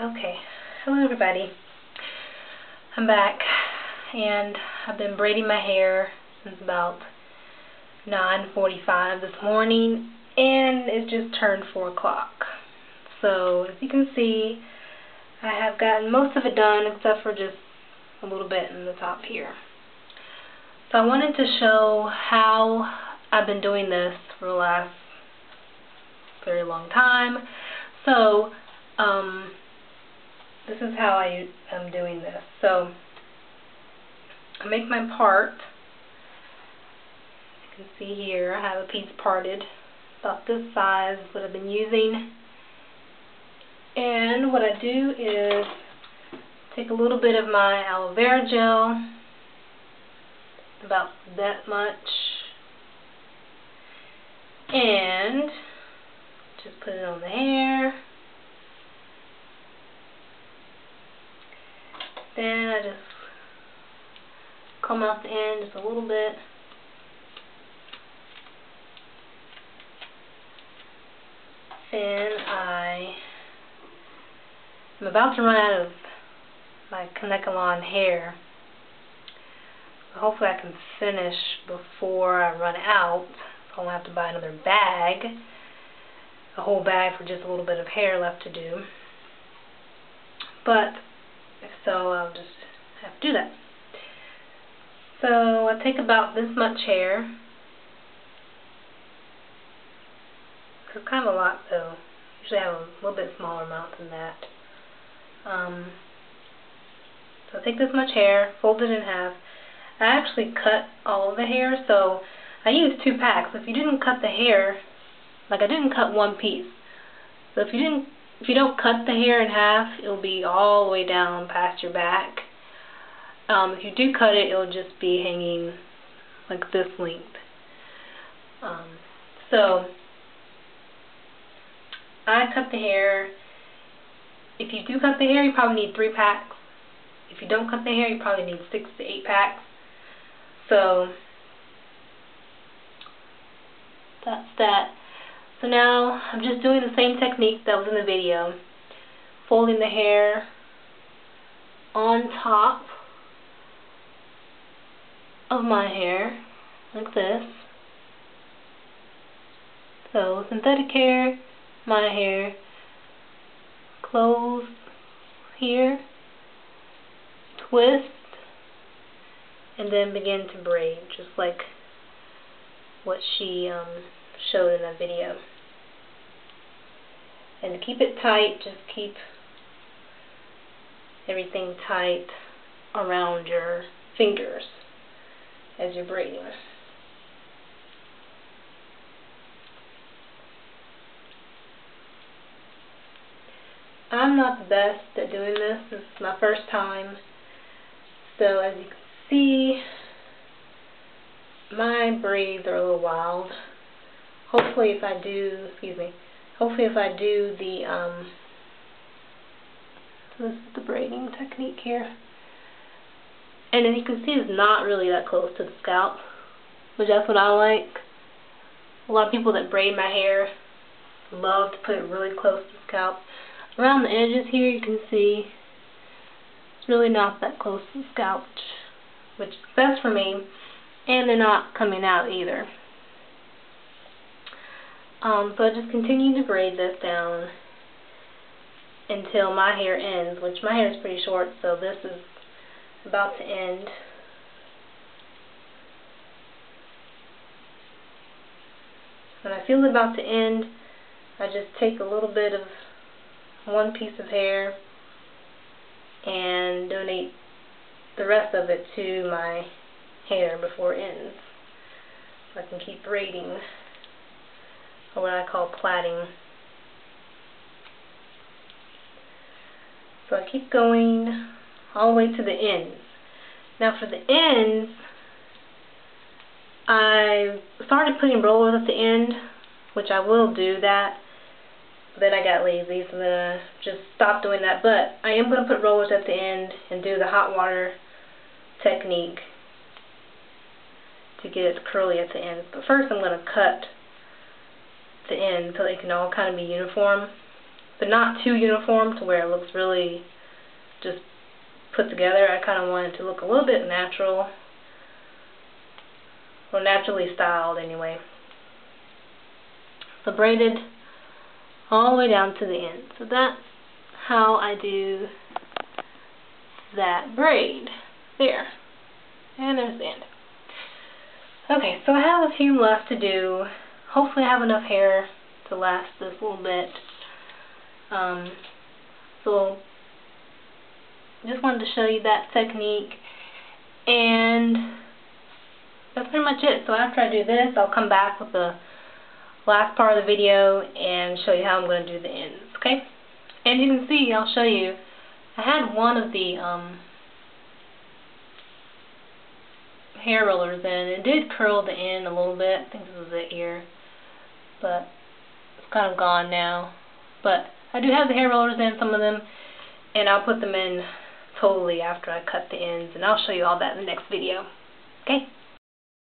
Okay, hello everybody. I'm back and I've been braiding my hair since about 9.45 this morning and it just turned 4 o'clock. So as you can see I have gotten most of it done except for just a little bit in the top here. So I wanted to show how I've been doing this for the last very long time. So um, this is how I am doing this. So I make my part. You can see here I have a piece parted about this size, what I've been using. And what I do is take a little bit of my aloe vera gel, about that much, and just put it on the hair. Then I just comb out the end just a little bit. And I am about to run out of my Kanekalon hair. Hopefully I can finish before I run out. So I'll have to buy another bag. A whole bag for just a little bit of hair left to do. But so I'll just have to do that. So I take about this much hair. It's kind of a lot though. Usually I have a little bit smaller amount than that. Um, so I take this much hair, fold it in half. I actually cut all of the hair, so I use two packs. If you didn't cut the hair, like I didn't cut one piece. So if you didn't if you don't cut the hair in half, it'll be all the way down past your back. Um, if you do cut it, it'll just be hanging like this length. Um, so, I cut the hair. If you do cut the hair, you probably need three packs. If you don't cut the hair, you probably need six to eight packs. So, that's that. So now I'm just doing the same technique that was in the video. Folding the hair on top of my hair like this. So synthetic hair, my hair, close here, twist, and then begin to braid just like what she um, showed in the video. And keep it tight, just keep everything tight around your fingers as you're braiding. I'm not the best at doing this. This is my first time. So as you can see, my braids are a little wild hopefully if I do, excuse me, hopefully if I do the, um, this is the braiding technique here. And as you can see, it's not really that close to the scalp, which that's what I like. A lot of people that braid my hair love to put it really close to the scalp. Around the edges here, you can see it's really not that close to the scalp, which is best for me. And they're not coming out either. Um, so I just continue to braid this down until my hair ends, which my hair is pretty short, so this is about to end. When I feel about to end, I just take a little bit of one piece of hair and donate the rest of it to my hair before it ends. So I can keep braiding or what I call plaiting. So I keep going all the way to the ends. Now for the ends, I started putting rollers at the end, which I will do that. Then I got lazy, so then I just stopped doing that. But I am going to put rollers at the end and do the hot water technique to get it curly at the end. But first I'm going to cut the end so they can all kind of be uniform. but not too uniform to where it looks really just put together. I kind of want it to look a little bit natural, or naturally styled anyway. So braided all the way down to the end. So that's how I do that braid. There. And there's the end. Okay, so I have a few left to do. Hopefully I have enough hair to last this little bit. Um, so just wanted to show you that technique. And that's pretty much it. So after I do this, I'll come back with the last part of the video and show you how I'm going to do the ends. Okay? And you can see, I'll show you, I had one of the um, hair rollers in. It did curl the end a little bit. I think this was the ear. But it's kind of gone now. But I do have the hair rollers in, some of them. And I'll put them in totally after I cut the ends. And I'll show you all that in the next video. Okay?